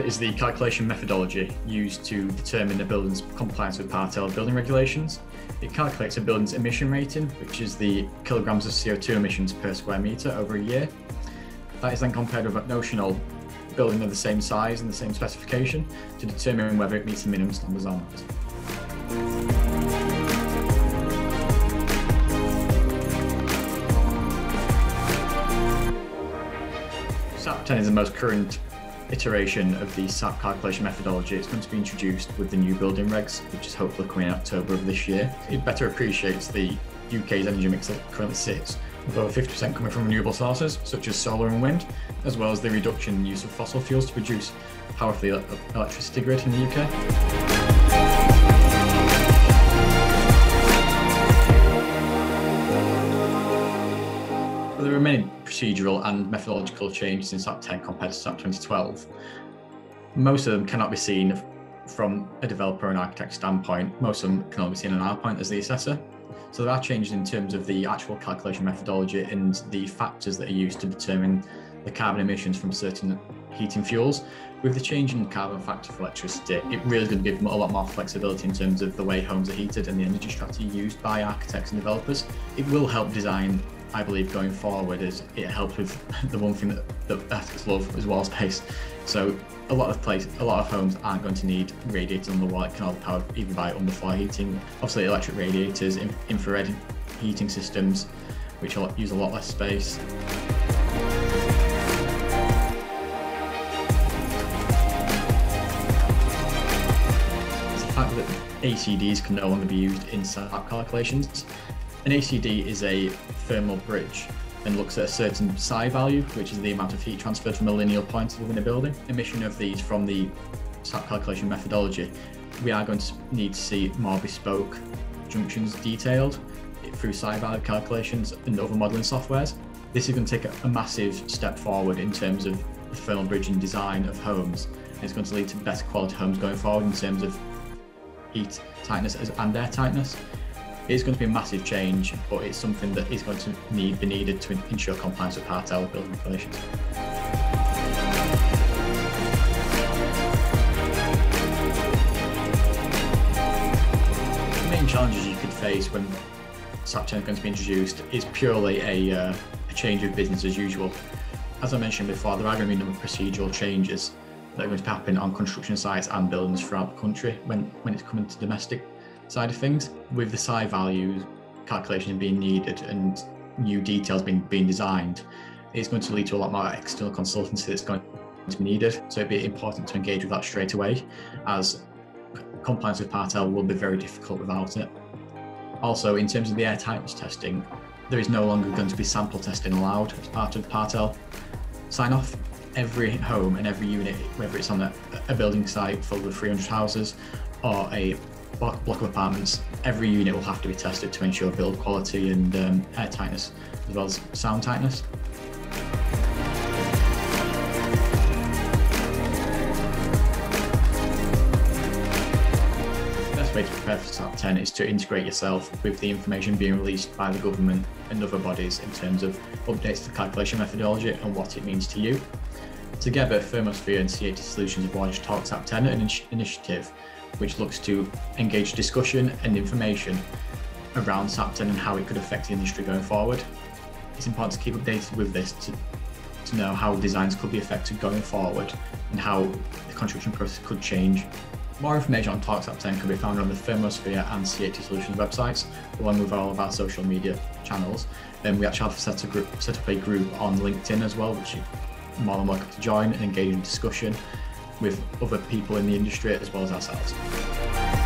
is the calculation methodology used to determine a building's compliance with Part L building regulations. It calculates a building's emission rating, which is the kilograms of CO2 emissions per square metre over a year. That is then compared with a notional building of the same size and the same specification to determine whether it meets the minimum standards or not. SAP 10 is the most current iteration of the SAP calculation methodology. It's going to be introduced with the new building regs, which is hopefully coming in October of this year. It better appreciates the UK's energy mix that currently sits, with over 50% coming from renewable sources, such as solar and wind, as well as the reduction in use of fossil fuels to produce power for the electricity grid in the UK. Procedural and methodological changes in SAP 10 compared to SAP 2012. Most of them cannot be seen from a developer and architect standpoint. Most of them can only be seen on our point as the assessor. So there are changes in terms of the actual calculation methodology and the factors that are used to determine the carbon emissions from certain heating fuels. With the change in carbon factor for electricity, it really going to give a lot more flexibility in terms of the way homes are heated and the energy strategy used by architects and developers. It will help design I believe going forward is it helps with the one thing that, that architects love is wall space. So a lot of place, a lot of homes aren't going to need radiators on the wall. It can all be powered even by underfloor heating. Obviously, electric radiators, infrared heating systems, which use a lot less space. It's the fact that ACDs can no longer be used in SAP calculations. An ACD is a thermal bridge and looks at a certain psi value, which is the amount of heat transferred from a linear point within a building. Emission of these from the SAP calculation methodology, we are going to need to see more bespoke junctions detailed through psi value calculations and other modelling softwares. This is going to take a, massive step forward in terms of the thermal bridging design of homes. It's going to lead to better quality homes going forward in terms of heat tightness and air tightness. It's going to be a massive change, but it's something that is going to need be needed to ensure compliance with Part L building regulations. The main challenges you could face when SAP 10 is going to be introduced is purely a, uh, a change of business as usual. As I mentioned before, there are going to be a number of procedural changes that are going to happen on construction sites and buildings throughout the country when, when it's coming to domestic side of things. With the psi values calculation being needed and new details being, being designed, it's going to lead to a lot more external consultancy that's going to be needed. So it'd be important to engage with that straight away as compliance with Part L will be very difficult without it. Also, in terms of the air tightness testing, there is no longer going to be sample testing allowed as part of Part L sign off. Every home and every unit, whether it's on a, a building site full of 300 houses or a block, of apartments, every unit will have to be tested to ensure build quality and um, air tightness, as well as sound tightness. The best way to prepare for SAP 10 is to integrate yourself with the information being released by the government and other bodies in terms of updates to the calculation methodology and what it means to you. Together, Thermosphere and C80 Solutions have launched Talk SAP 10, an initiative which looks to engage discussion and information around SAP 10 and how it could affect the industry going forward. It's important to keep updated with this to, to know how designs could be affected going forward and how the construction process could change. More information on Talk SAP 10 can be found on the Thermosphere and C80 Solutions websites, along with all of our social media channels. And we actually have set, a group, set up a group on LinkedIn as well, which you're more than welcome to join and engage in discussion with other people in the industry as well as ourselves.